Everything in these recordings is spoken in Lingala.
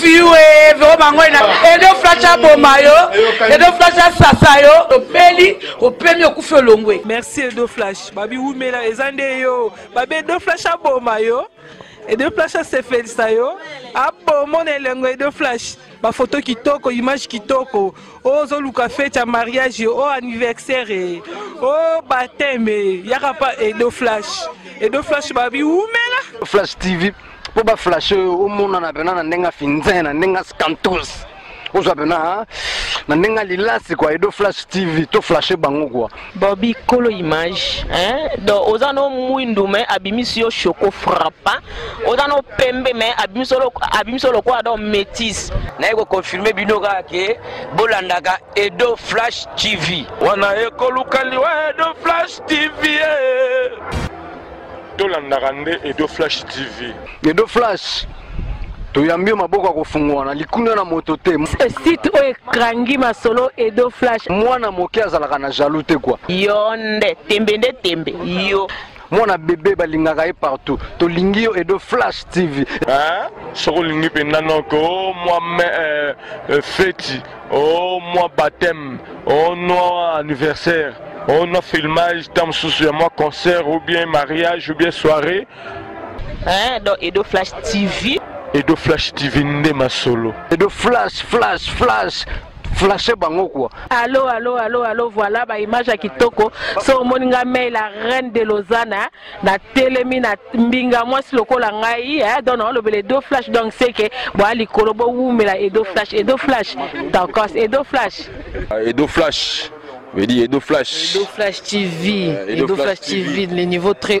fiwe vero bango ena edo flash aboma yo edo flash asasa yo opeli opemi okufi olongwe merci edo flash babi wumela eza nde yo babi edo flash aboma yo Edo Flash asefelisa yo abomo na elengo Edo Flash bafoto kitoko image kitoko ozoluka fete ya mariage o anniversaire o bateme yaka pa Edo Flash Edo Flash babi wumela Flash TV mpo baflashe oyo omonana mpena na ndenge afinzana na ndenge askantos kozwa pena na ndenge ya lilasi kwa edo flash tv to flashe bango kwa bobi kolo image hein? donc oza no mwindu me abimisi yo shoko frappa oza no pembe me abimisi yo lokola donc métise naye koconfirme bino kaka ke bolandaka edo flash tv wana ekoluka liwa edo flash tv eh. tolandaka nde edo flash tv edo flash toyambi yo maboko ya kofungwana likuna na moto te eh, site oyo ekrangi masolo edo flash mwana moke azalaka na jalou te kua yo nde tembe nde tembe yo mwana bebe balingaka ye partout tolingi yo edo flash tv soki olingi mpenza noko mwa eh, eh, feti Oh moi baptême, oh noix anniversaire, oh noix filmage, temps mosusu ya moi concert ou bien mariage ou bien soirée. Hein, donc Edo Flash TV. Edo Flash TV nde masolo. Edo Flash, Flash, Flash. flashe bango quoi allo allo allo allo voilà ba image ya kitoko so omoni nga mai la reine de lausanne hein? natelemi na mbinga mwasi lokola ngai eh, donc naolobela edo flash donc seke boya likolo bowumela edo flash edo flash tokos edo flash ah, edo flash vedi edo flash edo flash tv eh, edo flash tv le niveau très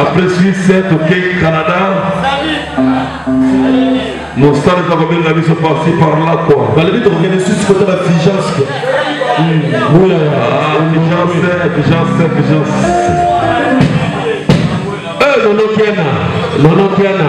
après suisse tokei canada mosala eza kobenga biso parci par là quoi balobi tokokende suisse kota ba figence quoi nono kiana nono kiana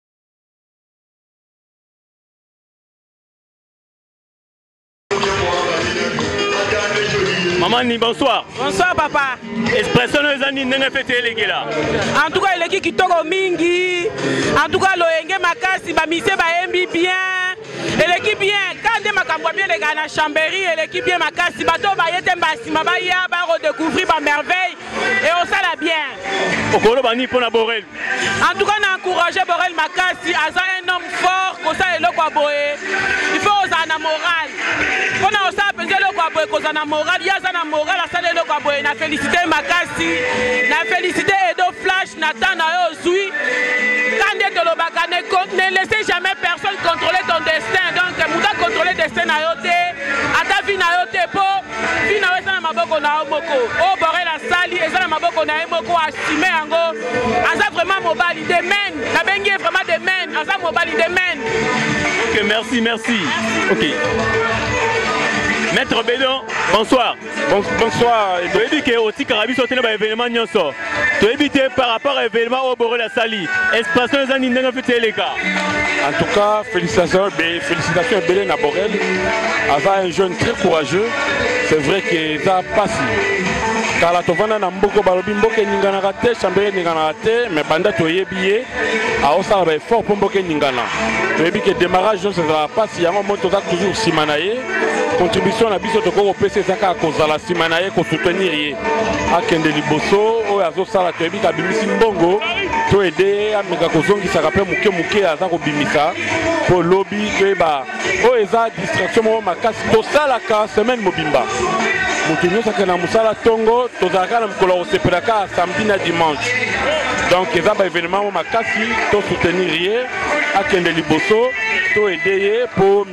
Mamani, bonsoir. Bonsoir papa. Expression eza nini ndenge fete elekela? En tout cas eleki kitoko mingi. En tout cas loyenge makasi ba mise ba yembi bien. eleki bien ka nde makambo ya bieleka na chamberie eleki bien makasi bato oyo baye te mbasima baya bakodecouvrir bamerveille Et on sala bien. Okoloba ni pona Borel. En tout cas, na encourager Borel Makasi, aza un homme fort, kosa eloko ya boye. Il faut ozala na moral. Pona osala penza eloko ya boye kozala na moral, ye aza na moral asala eloko ya boye. Na féliciter Makasi, na féliciter Edo Flash na temps na yo ozui. Kande tolobaka ne, ne laissez jamais personne contrôler ton destin. Donc, muta contrôler destin na yo te, ata vie na yo te po ntina oyo eza na maboko na yo moko oyo borel asali eza na maboko na ye moko asime yango aza vraiment mobali de men nabengi ye vraiment de men aza mobali de men ok merci merci ok maître bedon bonsoir bonsoir oyebi ke otikaka biso te na baévénement nyonso toyebi te par rapport à événement oyo borel asali expression eza nini ndenge fiti eleka en tout cas félicitation félicitation ebele na borel aza un jeune très courageux c'est vrai que eza mpasi kala tovanda na mboka balobi mboka eninganaka te chambere eninganaka te mais banda toyebi ye aosala baeffort mpo mboka eningana toyebi ke démarrage nyonso ezalaka mpasi yango moi toza toujours nsima na ye contribution na biso tokoki kopesa eza kaka kozala nsima na ye kosoutenir ye akende liboso oyo azosala toyebi te abimisi mbongo to ede ye ameka kozongisaka mpe moke moke aza kobimisa mpo lobi toyeba oyo eza distraction moko makasi tosalaka semaine mobimba moto nyonso akenda na mosala ntongo tozalaka na mokolo ya kosepela kaka samedi na dimanche donc eza baévénement moko makasi tosoutenir ye akende liboso to ede ye mpo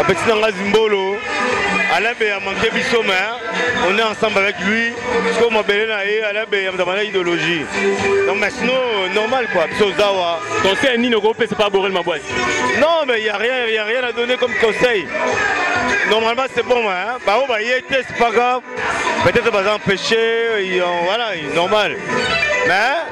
apesi na ngai zimbolo Alain Beya manqué biso mais on est ensemble avec lui sikoyo mabele na ye Alain Beya mzamba na idéologie donc mais sinon euh, normal quoi biso ozawa conseil nini okopesa pa borel mabwasi non mais y a rien y a rien à donner comme conseil normalement c'est bon hein baoyo baye te c'est pas grave peut-être baza empêché voilà normal mais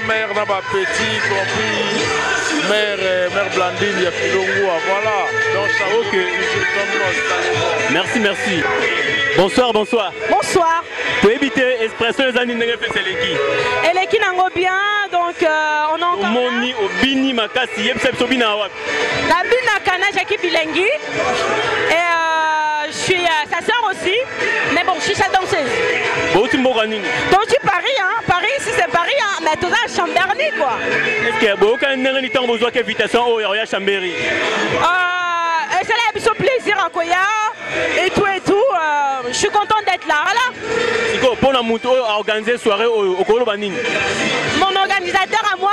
Mère na ba petits compris mère euh, mère Blandine ya Filongua voilà donc ça OK Merci merci Bonsoir bonsoir Bonsoir Toyebi te expression eza nini ndenge pesa eleki Eleki nango bien donc euh, on a encore Moni obini makasi yebisa biso bina wapi nabinaka na jaki bilengi et euh, je suis euh, sa sœur aussi mais bon je suis sa danseuse bouti mboka nini touti paris hein? paris si c'est paris hein? mais toza ya chamberni quoi estce boyokani ndenge nini ntango bozwaki invitation oyo ya koya chamberi euh, esala ya biso plaisir ya koya et tout et tout euh, je suis content d'être là voilà sikoyo mpo na moto oyo aorganize soirée oyo okoloba nini mon organisateur à moi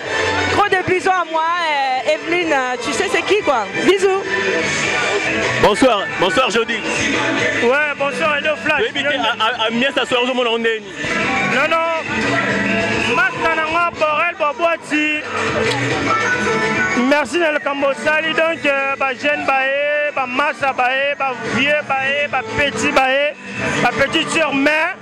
Trop de bisous à moi, euh, Evelyne, euh, tu sais c'est qui quoi Bisous. Bonsoir, bonsoir Jody. Ouais, bonsoir Edo Flash. Oui, à Mies à soir, je m'en Non, non. Masta nanga Borel Boboati. Merci na likambo osali donc euh, bajeune baye bamasa baye bavieux baye bapeti baye bapetite sur main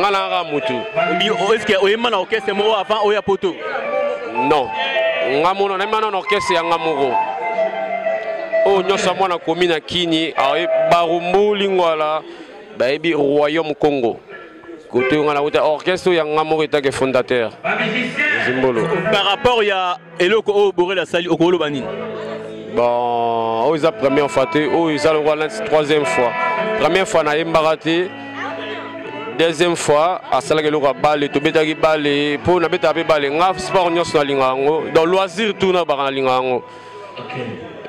nga na kaka mutu eske oyemba na orchestre moko avant oya poto non nga mono nayemba na orchestre yanga moko oyo oh, nyonso ya mwana komi na kini aye barumbu lingwala bayebi royaume congo kote yo nga na orchestre oyo yanga moko etake fondateur zimbolo par rapport ya eloko oyo borel asali okoloba nini bon oyo eza première fois te oyo eza lokola nati troisième fois première fois nayembaka te deuxième fois asalaki eloko ya bale tobetaki bale mpo nabetaka mpe bale nga sport nyonso nalinga yango donc loisir tour nabaka nalinga yango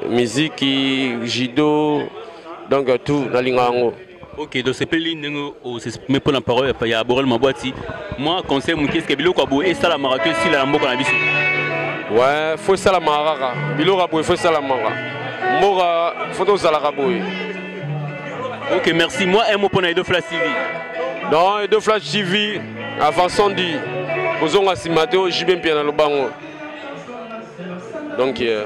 miziki judo donc tout nalinga yango Ok, donc c'est peli ndenge o s'exprimer pour la parole ya ya Borel Mabwati. Moi conseil muke est-ce que biloko ya boye esala marato esila na mboka na biso. Ouais, faut sala maraka. Biloko ya boye faut sala manga. Mboka faut tozalaka boye. Ok, merci. Moi un mot pour na Edo Flash TV. Non, Edo Flash TV à Vincent dit kozonga nsima te oyo jb mpia na lobango donc euh,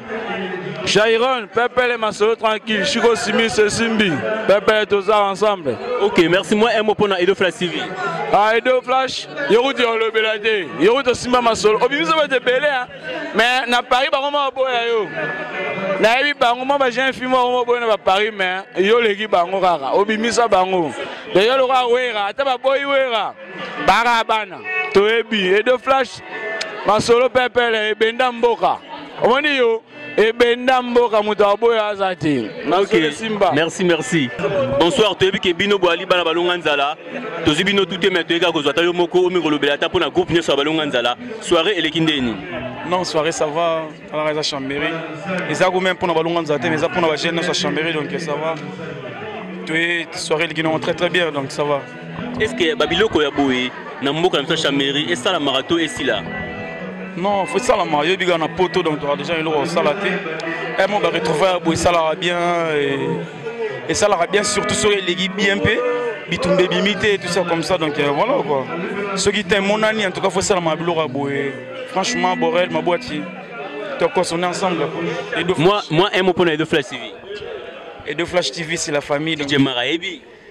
Jairon, Pepele Masolo tranquille, Chico Simi, Simbi, Pepele Toza ensemble. Ok, merci. Moi, un mot pour Edo Flash TV. Ah, Edo Flash, Yoruti on le belade, Yoruti Simba Masolo. Au milieu, ça va être belé, hein. Mais, na Paris, par contre, on va yo. Na yebi bango mwa bajeune fille moko moko boyena ba paris mais eyoleki bango kaka obimisa bango deyo lokola wera ata baboyi wera baka bana toyebi edo flash masolo pepele ebenda mboka omoni yo ebenda mboka moto aboya aza te nazosimba merci merci bonsoir toyebi ke bino boyali bana balonga nzala tozwi bino tute me toyeka kozwa ata yo moko omi kolobela ata mpo na groupe nyonso ya balonga nzala soirée eleki ndeni non soirée ça va alaka eza chambéry eza ko meme mpo na balonga nzala te mais eza mpo na bajeune nyonso ya chambéry donc ça va toye soirée eleki nango très très bien donc ça va est ce que babiloko ya boye na mboka na biso chameri esalamaka to esila non faut ça la mario biga na poto donc tu as déjà une autre salle et moi bah retrouver pour ça la bien et, et ça la bien surtout sur les guides bien payés bitumbe bimite tout ça comme ça donc euh, voilà quoi ceux qui t'aiment mon année en tout cas faut ça la mario biga boye franchement borel ma boîte tu as on est ensemble quoi. Et moi moi un mot pour les deux flash TV et deux flash TV c'est la famille donc Dieu Maraebi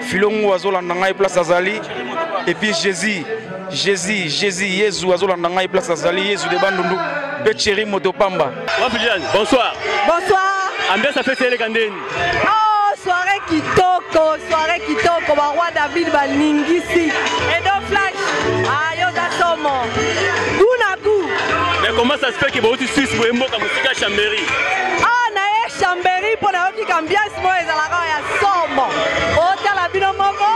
filongo azolanda ngai place azali epuis jésus jésus jésus yezu azolanda ngai place azali yezu de bandundu mpe cheri moto pamba wafiliani bonsoir bonsoir ambiance apesi eleka ndeni oh, soirée kitoko soirée kitoko baroi david baningisi edo flash ayoza ah, somo gu na gu mais comment ça se fait ke bauti suisse boye mboka mosika chamberi ah naye chamberi mpo nayoki kambiance moko ezalaka ya Somo. Otala bino moko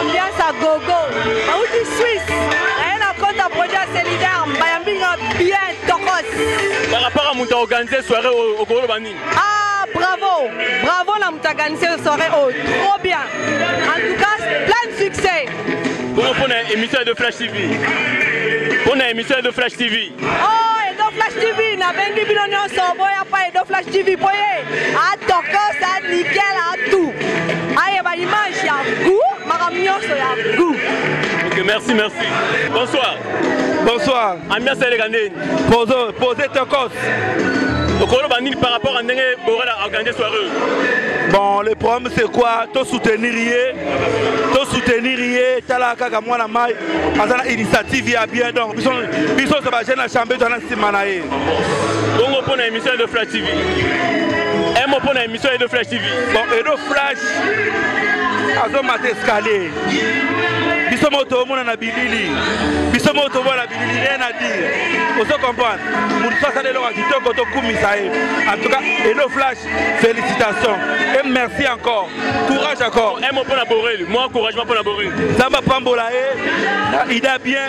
ambiance à gogo. Auti Suisse. Naye na kota produit ya Celidaire mbayambi nga bien tokos. Par rapport à moto organiser soirée okoloba nini? Ah bravo. Bravo na moto organiser soirée oh trop bien. En tout cas plein de succès. Bongo pona émission de Flash TV. Pona émission de Flash TV. Oh, Edo Flash TV, na bengi bino nyonso boya pa Edo Flash TV po ye atokos a nickel a tout. Aye ba image ya goût, makambo nyonso ya goût. Ok, merci, merci. Bonsoir. Bonsoir. Ambiance eleka ndeni. Pozo, poze tokos. okoloba nini par rapport à ndenge borel aorganise soirée bon le problème c'est quoi tosoutenir ye tosoutenir ye tala kaka mwana mai aza na initiative ya bien donc biso biso oza ba jeune ya chambe toza na nsima na ye bongo mpo na émission edo flash tv un mot mpo na émission edo flash tv bon edo flash azomata escalier biso moko toomona na bilili biso moko tomona na bilili rien à dire ozo comprendre moto so asala eloko ya kitoko tokumisa ye en tout cas elo flash félicitation et merci encore courage encore emo mpo na borel moi encouragement mpo na borel nzambe apambola ye ida bien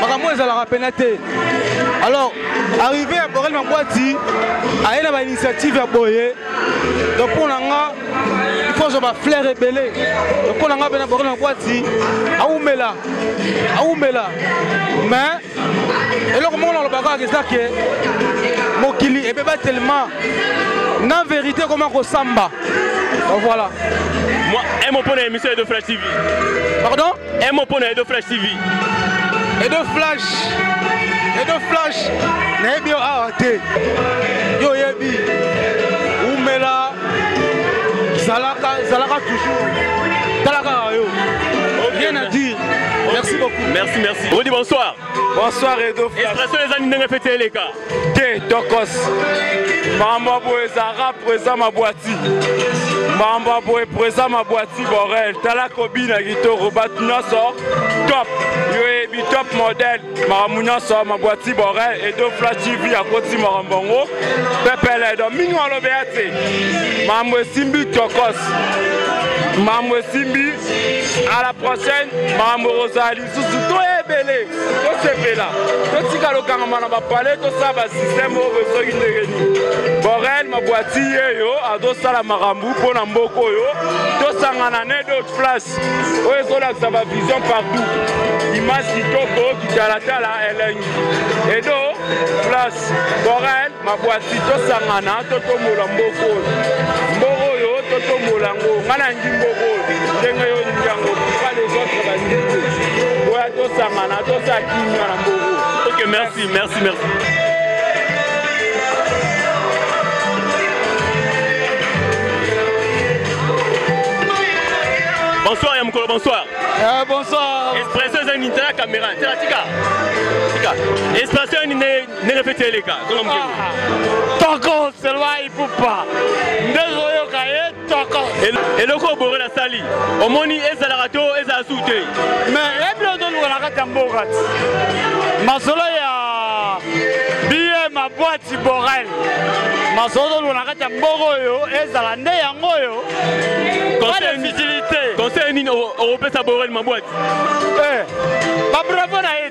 makambo ezalaka pena te alors arrivé ya borel makwati aye na bainitiative ya boye donc mpo na nga ifo azwa bafleur ebele donc mpo na nga pena borel makwati awumela awumela mais eloko moko naloba kaka eza ke mokili ebeba tellement na verité koma kosamba voilà un mot mpo na émission ya dofra tv pardon Un mot pour Edo Flash TV. Edo Flash. Edo Flash. Nayebi yo awa te. Yo yebi. Umela. Zalaka, zalaka toujours. Talaka yo. Rien à dire. Merci beaucoup. Merci, merci. On dit bonsoir. Bonsoir Edo Flash. Expression les amis de fête les gars. te tokos makambo ya boye eza rap eza mabwati makambo ya boye po eza mabwati borel tala kobina kitoko bato nyonso top yo eyebi top model makambo nyonso mabwati borel edo fla tv akoti makambo yango pepele do mingi walobela te makambo esimbi tokos makambo esimbi à la prochaine makambo ozali susu toya ebele tosepela totika lokangama na bapale tosala basysteme oyo bozoki ndenge nini borel mabwati yeyo azosala makambo mpo na mboka oyo tosangana ne dot flash oyo ezolakisa bavision partout image kitoko kitalatala elengi edo flash borel mabwasi tosangana totombola mboko oyo mboko oyo totombola yango ngai nangi mboko oyo ndenge yo olingi yango pas les autres bandeko oya tosangana tosala kimia na mboko ok merci merci merci bonsoir ya mokolo bonsoir eh, bonsoir expression ezangi nitala caméra tela tika tika expression nini ndenge feti eleka zonga moke toko selwa ipupa nde zoyoka ye toko eloko oyo borel asali omoni ezalaka to ezala su te mais ebile ozoluka na kati ya mboka ti masolo ya biye mabwati borel masolo ozoluka na kati ya mboka oyo ezala nde yango oyo conseil nini okopesa borel mabwati eh, babravo na ye